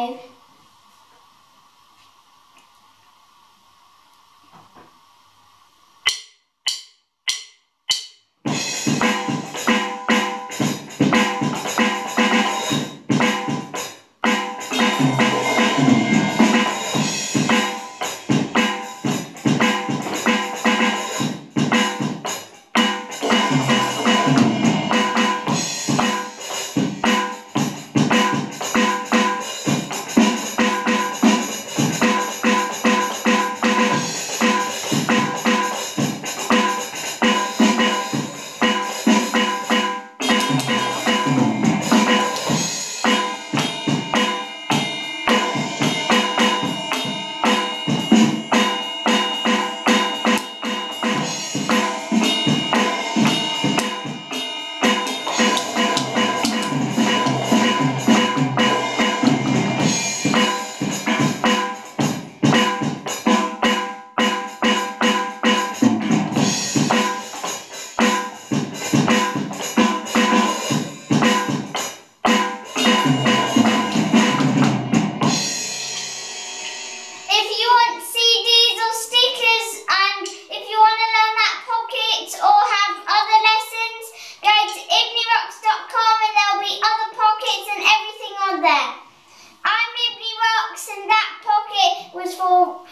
Bye. if you want CDs or stickers and if you want to learn that pocket or have other lessons, go to ibnirocks.com and there'll be other pockets and everything on there. I'm Ibni Rocks and that pocket was for